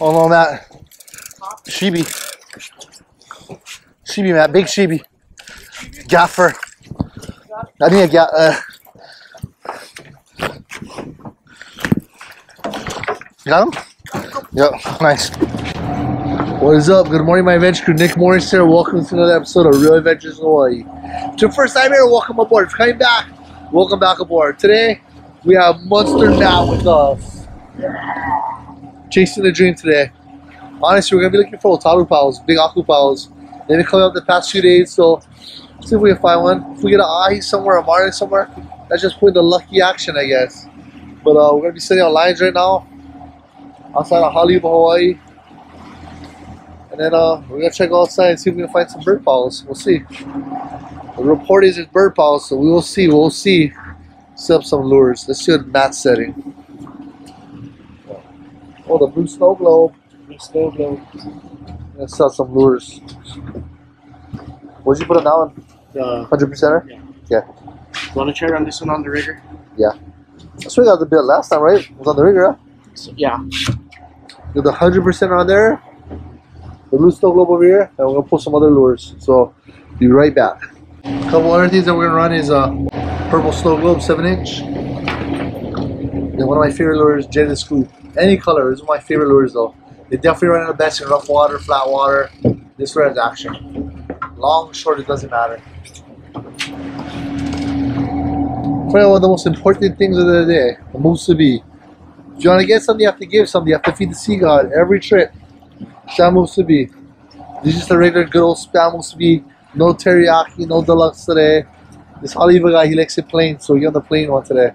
Oh no, Matt. Shibi. Shibi, Matt. Big Shibi. Gaffer. I need a ga- uh, Got him? Yep, nice. What is up? Good morning, my adventure crew. Nick Morris here. Welcome to another episode of Reel Adventures in Hawaii. Your first time here, welcome aboard. If you're coming back, welcome back aboard. Today, we have Monster Matt with us. Chasing the dream today. Honestly, we're to be looking for otaru pals, big aku pals. They've been coming up the past few days, so see if we can find one. If we get an ahi somewhere, a marlin somewhere, that's just putting the lucky action, I guess. But uh, we're to be sitting on lines right now outside of Haleiwa, Hawaii. And then uh, we're gonna check outside and see if we can find some bird balls. We'll see. The report is it's bird balls, so we will see. We'll see. Set up some lures. Let's see what Matt's setting. Oh, the blue snow globe. Blue snow globe. Let's some lures. What'd you put on that one? The, Hundred percenter. Yeah. Yeah. want to try run this one on the rigger? Yeah. That's what we got the bit last time, right? It was on the rigger. Huh? So, yeah. With the hundred percent on there, the blue snow globe over here, and we're gonna pull some other lures. So be right back. A couple other things that we're gonna run is a purple snow globe, seven inch. And one of my favorite lures, Jetted Scoop. Any color, this is my favorite lures though. They definitely run the best in rough water, flat water. This has action. Long, short, it doesn't matter. Probably one of the most important things of the day, the musubi. If you want to get something, you have to give something. You have to feed the sea god every trip. Spam musubi. This is just a regular good old spam musubi. No teriyaki, no deluxe today. This Haleiwa guy, he likes it plain, so he on the plain one today.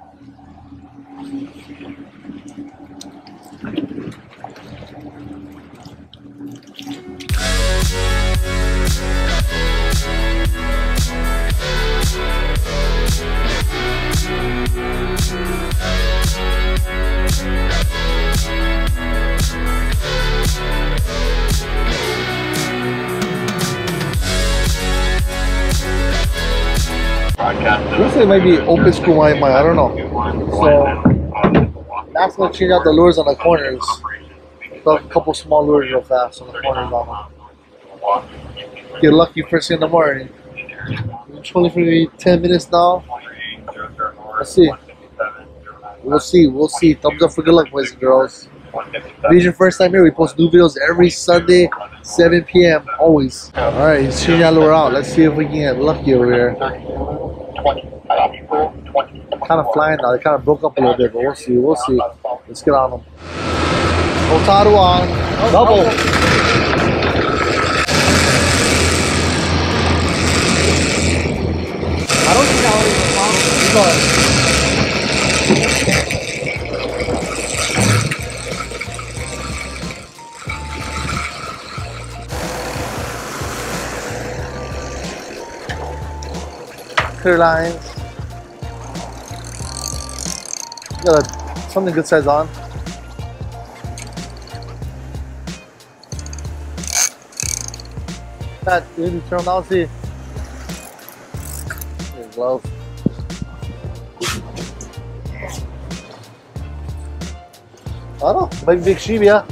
Looks like it might be open school my I don't know. So that's gonna change out the lures on the corners. Throw a couple small lures real fast on the corners on. Get lucky first thing in the morning. It's only for maybe 10 minutes now. Let's see. We'll see. We'll see. Thumbs up for good luck, boys and girls. It's your first time here, we post new videos every Sunday, 7 p.m. Always. He's shooting that lure out. Let's see if we can get lucky over here. Kind of flying now. They kind of broke up a little bit, but we'll see. We'll see. Let's get on them. Otaru on. Double. I don't think that was a Clear lines. Got a, something good size on. That dude, turn them out, see. Glove. I don't know, maybe big sheep, yeah.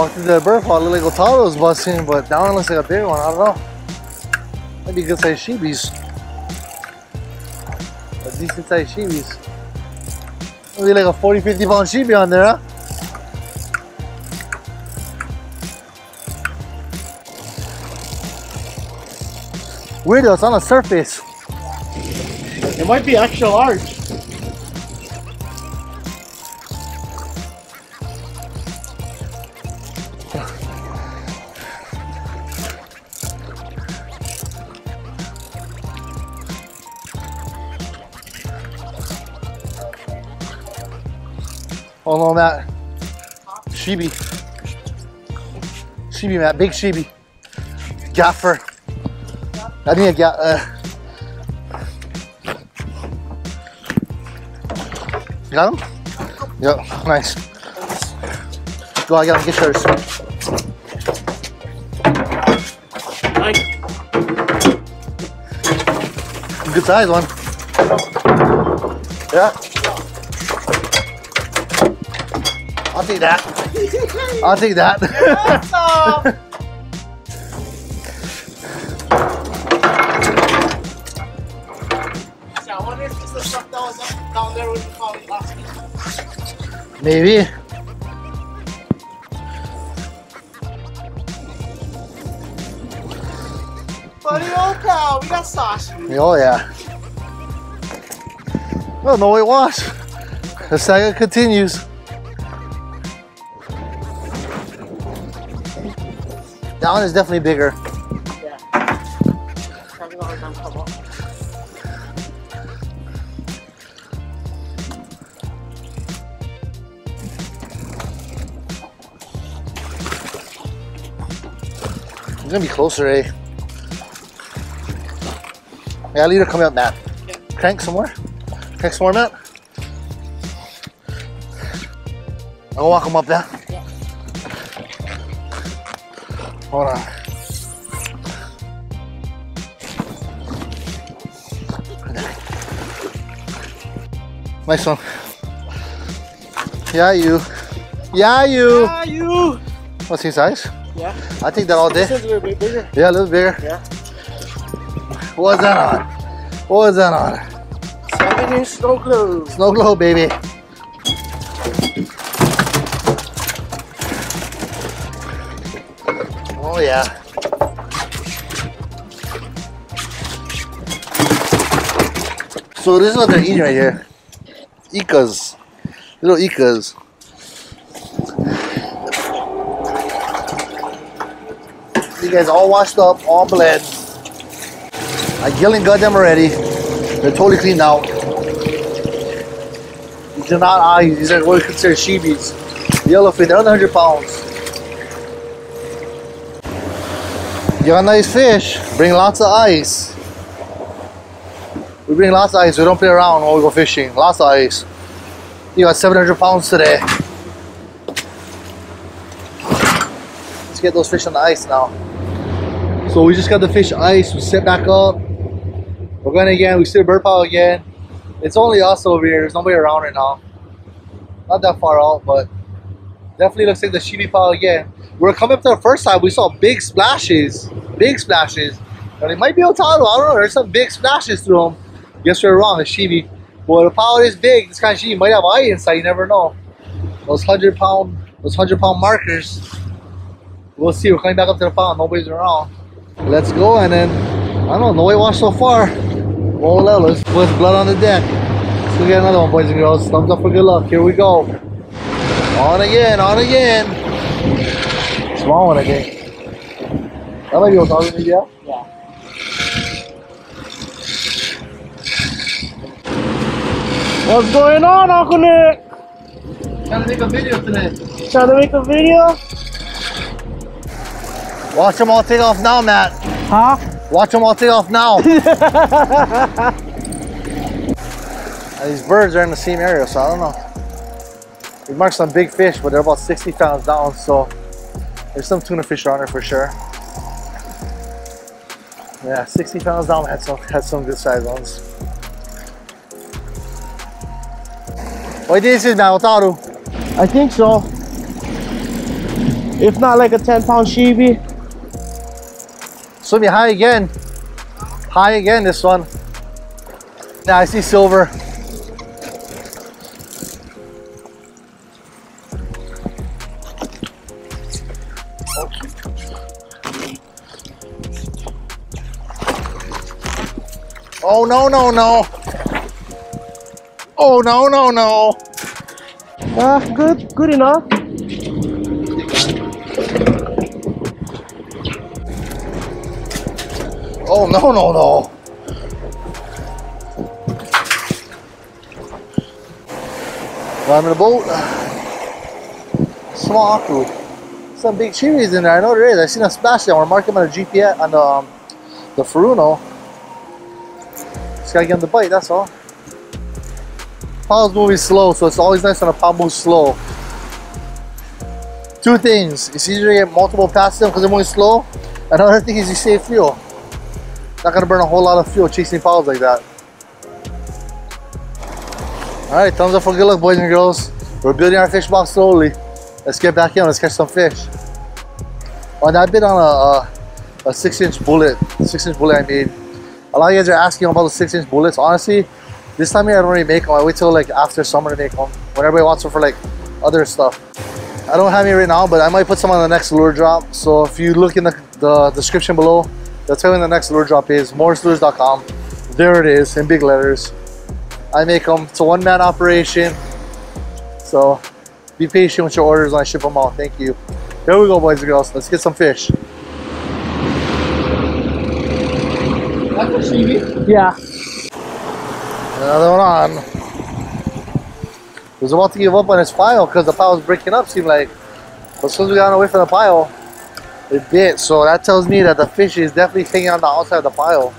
Walked into the bird pod, looked like Otaru was busting, but that one looks like a big one. I don't know. Maybe good sized shibis. A decent sized shibis. Maybe like a 40, 50 pound shibi on there, huh? Weird though, it's on the surface. It might be extra large. Oh no, Matt. Shibi. Shibi, Matt. Big Shibi. Gaffer. I need a ga- uh, Got him? Yep, nice. Go, I got him. Get yours. Nice. Good size one. Yeah. I'll take that. I'll take that. Awesome. So I wonder if it's the stuff that was up down there with the collie last week. Maybe. Buddy, old cow, we got sauce. Oh yeah. Oh no, it was. The saga continues. That one is definitely bigger. Yeah. It's gonna be closer, eh? Yeah, leader coming up, Matt. Crank some more. Crank some more, Matt. I'll walk him up there. Hold on. Nice one. Yeah, you. Yeah, you. Ah, you. What's his size? Yeah. I think that all This day. is a little bit bigger. Yeah, a little bigger. Yeah. What's that on? What was that on? Seven inch snow globe. Snow globe, baby. Oh yeah. So this is what they're eating right here. Ikas. Little ikas. You guys all washed up, all bled. I gilling got them already. They're totally cleaned out. These are not eyes. These are what we consider shibis. Yellowfin. They're under 100 pounds. You got a nice fish. Bring lots of ice. We bring lots of ice. We don't play around when we go fishing. Lots of ice. You got 700 pounds today. Let's get those fish on the ice now. So we just got the fish ice. We set back up. We're going again. We see the bird pile again. It's only us over here. There's nobody around right now. Not that far out, but definitely looks like the shibi pile again. We're coming up to the first time. We saw big splashes, big splashes. And it might be Otaru. I don't know. There's some big splashes through them. Guess we are wrong. It's shibi. But the pile is big. This kind of shibi might have eye inside. You never know. Those hundred pound, those hundred pound markers. We'll see. We're coming back up to the pile. Nobody's around. Let's go. And then I don't know. No Nobody watched so far. Oh, let's put blood on the deck. Let's go get another one, boys and girls. Thumbs up for good luck. Here we go. On again, on again. Small one, I think. That might be what's on yeah? Yeah. What's going on, Uncle Nick? Trying to make a video today. Trying to make a video? Watch them all take off now, Matt. Huh? Watch them all take off now. These birds are in the same area, so I don't know. We marked some big fish, but they're about 60 pounds down, so there's some tuna fish on there for sure. Yeah, 60 pounds down had some had some good sized ones. What this is now, Otaru? I think so. If not like a 10 pound shibi. Swim me high again. High again, this one. Now I see silver. Oh no no no! Oh no no no! Ah, good, good enough. Oh no no no! I'm in a boat. Small aku. Some big chilies in there. I know there is. I seen a splash there. I want to mark them on the GPS on the um, the Furuno. Just gotta get them to bite. That's all. Paul's moving slow, so it's always nice when a pal moves slow. Two things. It's easier to get multiple past them because they're moving slow. Another thing is you save fuel. Not gonna burn a whole lot of fuel chasing fowls like that. All right, thumbs up for good luck, boys and girls. We're building our fish box slowly. Let's get back in. Let's catch some fish. On that bit on a, a, a six inch bullet, six inch bullet I made. A lot of you guys are asking about the six inch bullets. Honestly, this time year I don't really make them. I wait till like after summer to make them. When everybody wants them for like other stuff. I don't have any right now, but I might put some on the next lure drop. So if you look in the, the description below, they'll when the next lure drop is. MorrisLures.com. There it is in big letters. I make them. It's a one-man operation. So be patient with your orders when I ship them all. Thank you. There we go, boys and girls. Let's get some fish. Yeah. Another one on. He was about to give up on his pile because the pile was breaking up, seemed like. But as we got away from the pile, it bit. So that tells me that the fish is definitely hanging on the outside of the pile.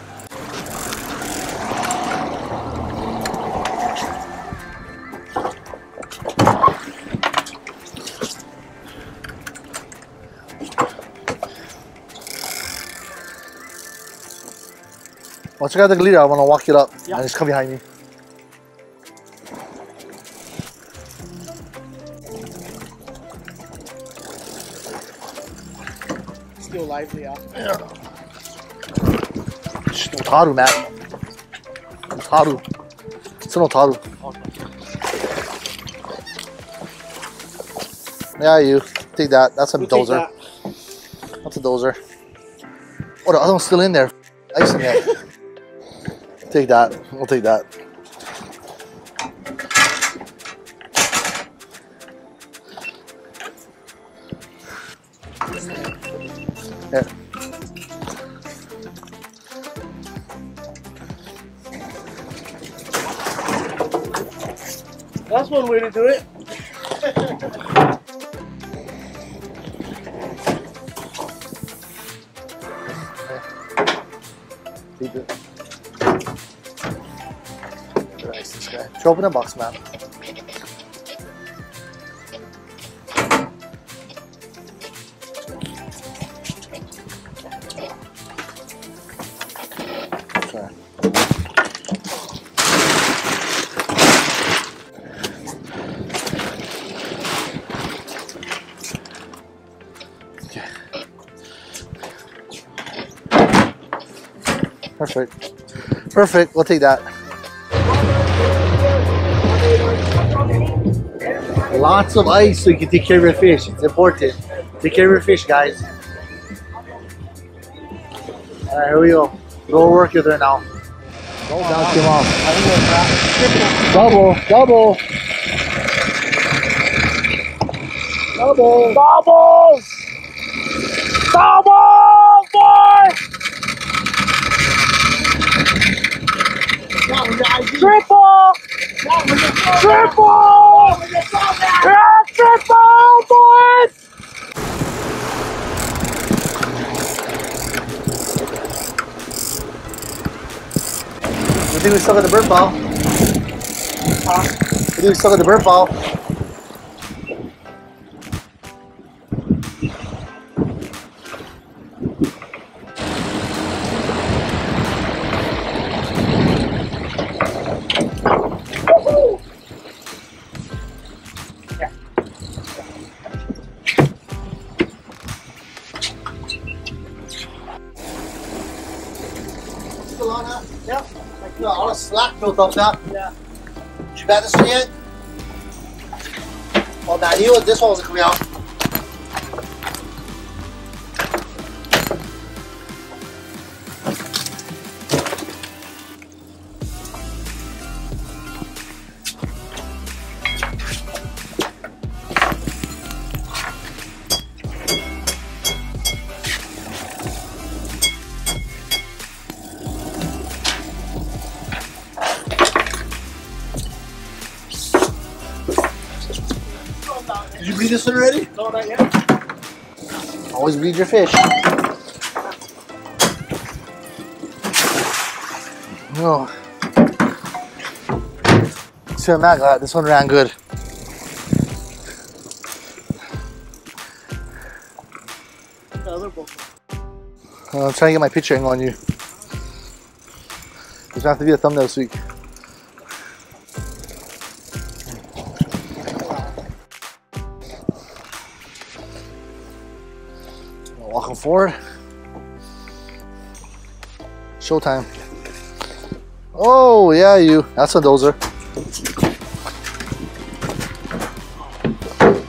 You got the leader, I want to walk it up Yeah. and just come behind me. Still lively, yeah. Shh, no taru, man. No taru. It's no taru. Yeah, you. Take that. That's a We'll dozer. that. That's a dozer. Oh, the other one's still in there. Ice in there. Take that. We'll take that. Here. That's one way to do it. This open the box, man. Perfect. Perfect. We'll take that. Lots of ice so you can take care of your fish. It's important. Take care of your fish, guys. Alright, here we go. Go work with her now. Go down, came off. Double, double. Double. Doubles! Double, boy! Triple! Triple! Triple, boys! You think we stuck at the bird ball? Huh? You think we stuck at the bird ball? Slack up. Yeah. Did you bat this one yet? Oh man, you? This one wasn't coming out. Bleed your fish. No. See what Matt got. This one ran good. The other book. I'm trying to get my picture angle on you. There's gonna have to be a thumbnail this week. Forward. Showtime. Oh, yeah, you. That's a dozer.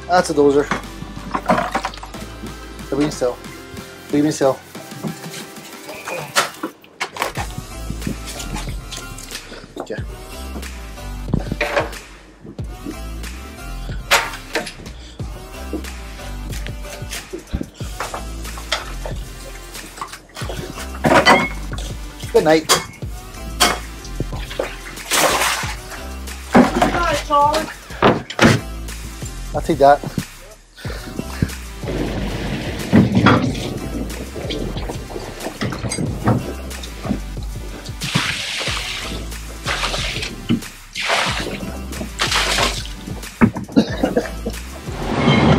That's a dozer. Leave me still. Leave me still. Good night. I'll take that.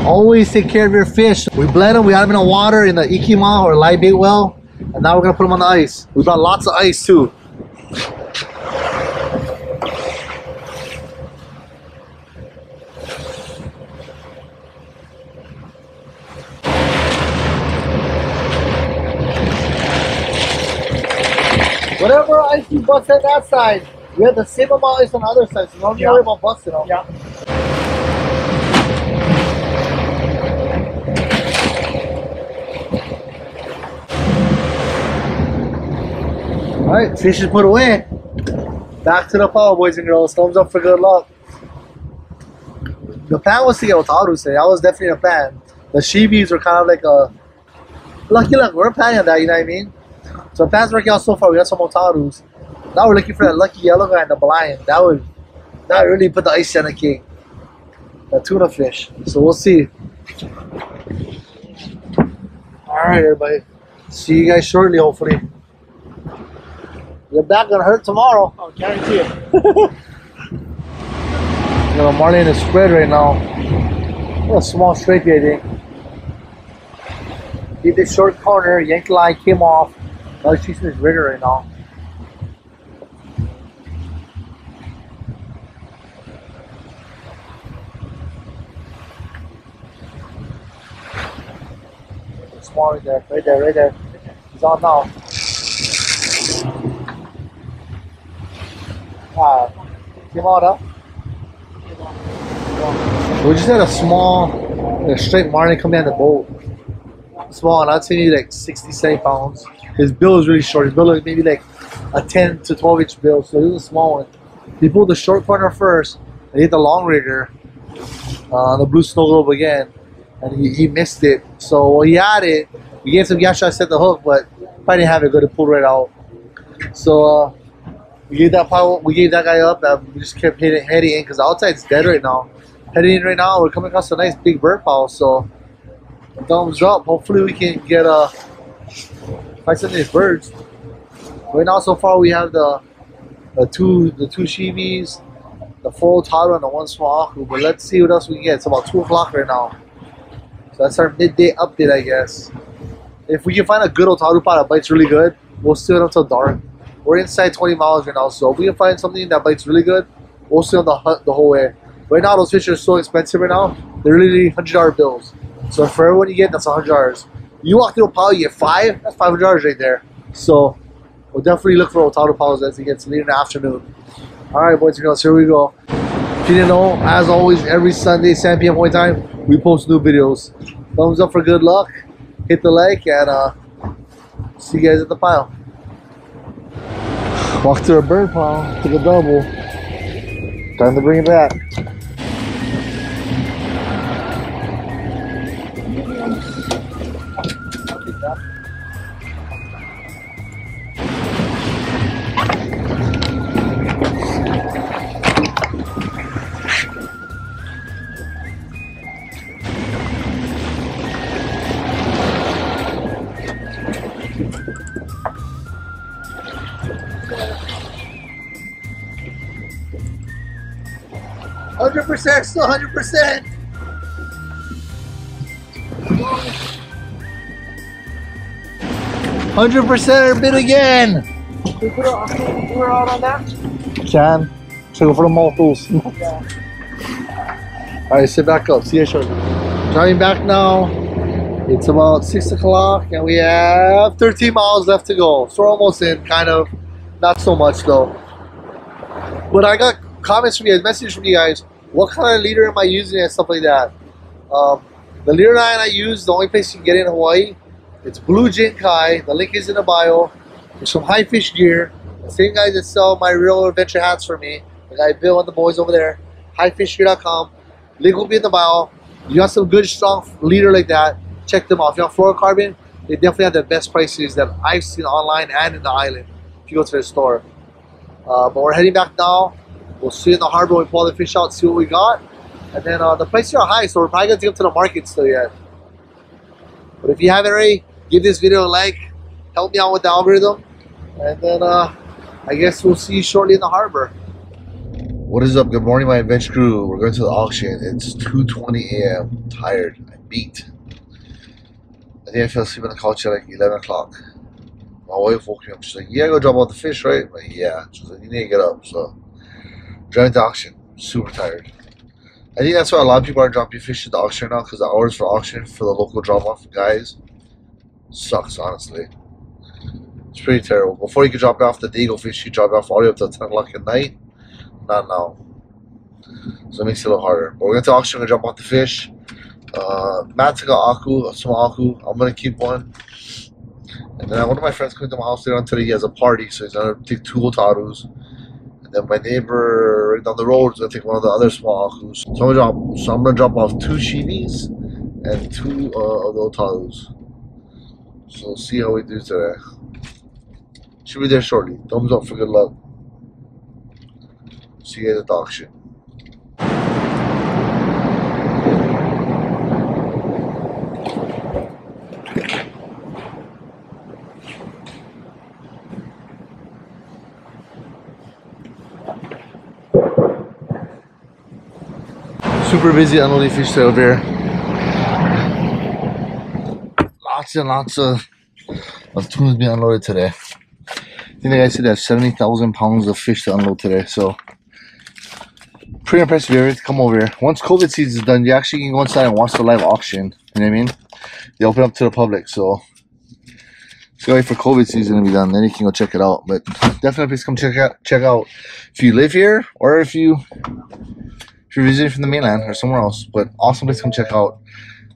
Always take care of your fish. We blend them, we have them in the water in the Ikima or live bait well, and now we're gonna put them on the ice. We brought lots of ice too. Whatever ice you bust on that side, we have the same amount of ice on the other side, so don't Yeah. worry about busting them. Yeah. Alright, fish is put away. Back to the pile, boys and girls. Thumbs up for good luck. The plan was to get Otaru today. That was definitely a plan. The Shibis were kind of like a lucky luck. We're planning on that, you know what I mean? So the plan's working out so far. We got some Otarus. Now we're looking for that lucky yellow guy and the blind. That would that really put the ice on the king. The tuna fish. So we'll see. Alright, everybody. See you guys shortly, hopefully. Your back gonna hurt tomorrow. I'll guarantee it. You know, Marlene is spread right now. A small straight I think. Did the short corner, yanked the line, came off. Now she's in his rigger right now. Small right there, right there, right there. He's on now. Huh? We just had a small, a straight Marlin come in the boat. Small, and I'd say maybe like 60, 70 pounds. His bill is really short. His bill is maybe like a 10 to 12 inch bill, so he was a small one. He pulled the short corner first, and hit the long rigger uh, on the blue snow globe again, and he, he missed it. So he had it, we gave some gas shot, set the hook, but I didn't have it good. It pulled right out. So uh, we gave that power, we gave that guy up, and we just kept hitting, heading in because outside's dead right now. Heading in right now, we're coming across a nice big bird pile, so thumbs up. Hopefully, we can get uh, find some of these birds. Right now, so far, we have the the two the two shibis, the full taru, and the one small aku. But let's see what else we can get. It's about two o'clock right now, so that's our midday update, I guess. If we can find a good otaru pot that bites really good, we'll stay on until dark. We're inside 20 miles right now, so if we can find something that bites really good, we'll stay on the hunt the whole way. Right now, those fish are so expensive right now. They're literally hundred dollar bills. So for everyone you get, that's hundred dollars. You walk through a pile, you get five. That's five hundred dollars right there. So we'll definitely look for Otaru piles as it gets late in the afternoon. All right, boys and girls, here we go. If you didn't know, as always, every Sunday, 7 p.m. point time, we post new videos. Thumbs up for good luck. Hit the like and uh, see you guys at the pile. Walk to a bird pile, took a double. Time to bring it back. Hundred percent, hundred percent. Percent bid again. We put her, put her out on that? Can. Should go for the multiples. Alright, sit back up. See you shortly. Driving back now. It's about 6 o'clock and we have 13 miles left to go. So we're almost in, kind of. Not so much though. But I got comments from you guys, messages from you guys. What kind of leader am I using and stuff like that? Um, the leader line I use, the only place you can get in Hawaii, it's Blue Jinkai. The link is in the bio. There's some high fish gear. The same guys that sell my Reel Adventure hats for me. The guy Bill and the boys over there. HiFishGear.com. Link will be in the bio. You got some good, strong leader like that. Check them out. If you want fluorocarbon, they definitely have the best prices that I've seen online and in the island if you go to their store. Uh, but we're heading back now. We'll see in the harbor we pull the fish out, see what we got. And then uh, the prices are high, so we're probably going to take them to the market still yet. But if you haven't already, give this video a like. Help me out with the algorithm. And then uh, I guess we'll see you shortly in the harbor. What is up? Good morning, my adventure crew. We're going to the auction. It's 2.20 a.m. tired. I'm beat. I think I fell asleep on the couch at like 11 o'clock. My wife woke me up. She's like, "Yeah, go drop off the fish, right?" I'm like, yeah. She's like, "You need to get up." So, driving to auction. Super tired. I think that's why a lot of people are dropping fish at the auction now because the hours for auction for the local drop off guys sucks. Honestly, it's pretty terrible. Before you could drop off the Deagle fish, you drop off all the way up to 10 o'clock at night. Not now. So it makes it a little harder. But we're going to auction. We're going to drop off the fish. Uh, Matt took an aku, small aku. I'm going to keep one. And then one of my friends came to my house later on today. He has a party, so he's gonna take two otarus. Then my neighbor right down the road gonna take one of the other small akus. So I'm gonna drop, so I'm gonna drop off two shibis and two uh, of the otarus. So we'll see how we do today. Should be there shortly. Thumbs up for good luck. See you at the auction. Super busy unloading fish today over here. Lots and lots of, of tunas being unloaded today. I think the guy said there's 70,000 pounds of fish to unload today, so pretty impressive area to come over here. Once COVID season is done, you actually can go inside and watch the live auction. You know what I mean? They open up to the public, so just wait for COVID season to be done, then you can go check it out. But definitely please come check out check out if you live here or if you if you're visiting from the mainland or somewhere else. But awesome place to come check out.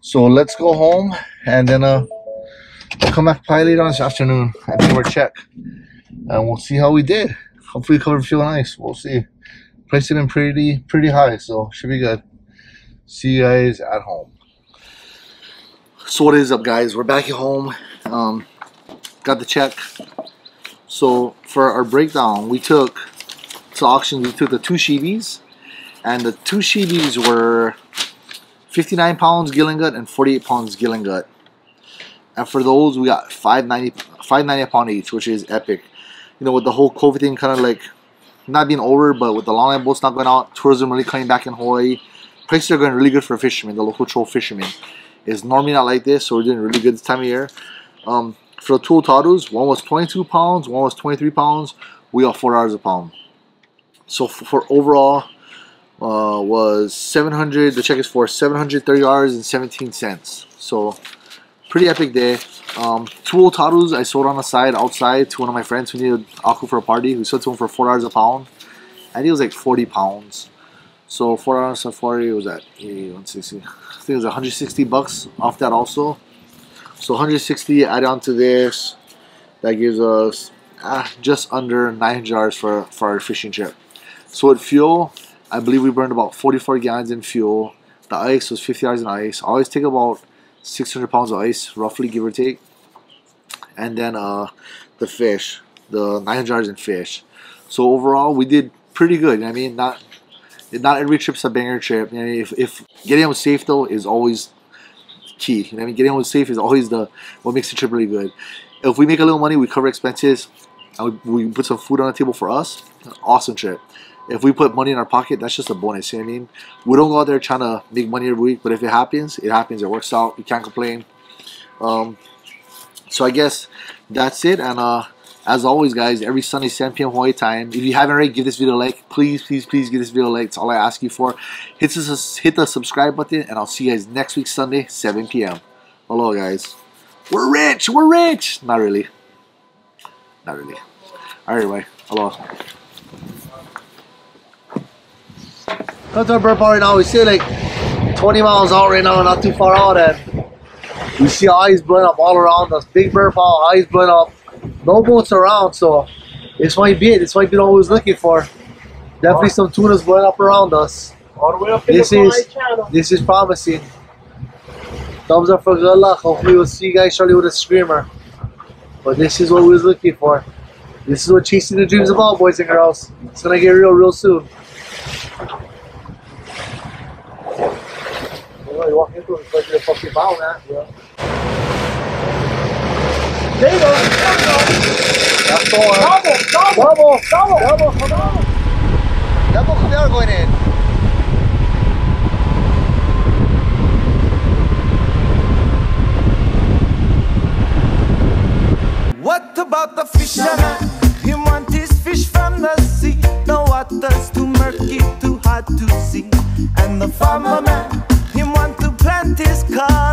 So let's go home and then uh, we'll come back probably later on this afternoon and do our check. And we'll see how we did. Hopefully covered fuel nice. We'll see. Price it in pretty pretty high, so should be good. See you guys at home. So what is up guys? We're back at home. Um, got the check. So for our breakdown, we took to auction, we took the two Shibis and the two shibis were 59 pounds Gillingut and 48 pounds Gillingut. And for those, we got 590, 590 a pound each, which is epic. You know, with the whole COVID thing kind of like not being over, but with the longline boats not going out, tourism really coming back in Hawaii, prices are going really good for fishermen, the local troll fishermen. It's normally not like this, so we're doing really good this time of year. Um, for the two otarus, one was 22 pounds, one was 23 pounds. We got $4 a pound. So for, for overall, uh, was 700 the check is for 730 dollars and 17 cents. So pretty epic day. Um, two otarus I sold on the side outside to one of my friends who needed aku for a party who sold to him for four dollars a pound. I think it was like 40 pounds. So four dollars and 40 was at 160 I think it was 160 bucks off that also. So 160 add on to this that gives us ah, just under 900 dollars for for our fishing trip. So with fuel I believe we burned about 44 gallons in fuel. The ice was 50 hours in ice. I always take about 600 pounds of ice, roughly give or take. And then uh, the fish, the 900 hours in fish. So overall, we did pretty good. I mean, not not every trip's a banger trip. You know, if, if getting home safe though is always key. You know, I mean, getting home safe is always the what makes the trip really good. If we make a little money, we cover expenses, and we, we put some food on the table for us. Awesome trip if we put money in our pocket, that's just a bonus. You know what I mean? We don't go out there trying to make money every week, but if it happens, it happens. It works out. You can't complain. Um, so I guess that's it. And uh, as always, guys, every Sunday, 7 p.m. Hawaii time. If you haven't already, give this video a like. Please, please, please give this video a like. It's all I ask you for. Hit, this, hit the subscribe button, and I'll see you guys next week, Sunday, 7 p.m. Hello, guys. We're rich. We're rich. Not really. Not really. All right, Anyway, hello. Come to a burp out right now. We see like 20 miles out right now, not too far out, and we see eyes blowing up all around us. Big burp out, eyes blowing up. No boats around, so this might be it. This might be what we was looking for. Definitely some tunas blowing up around us. All the way up This is-. This is promising. Thumbs up for good luck. Hopefully we'll see you guys shortly with a screamer. But this is what we was looking for. This is what chasing the dreams about, boys and girls. It's gonna get real real soon. You walk into it, it's like you're a fucking bow, man. There you go. There Double, double, Double! double. Double! Double. What about the fisherman? He want his fish from the sea. The water's too murky, too hard to see. And the farmer man this car.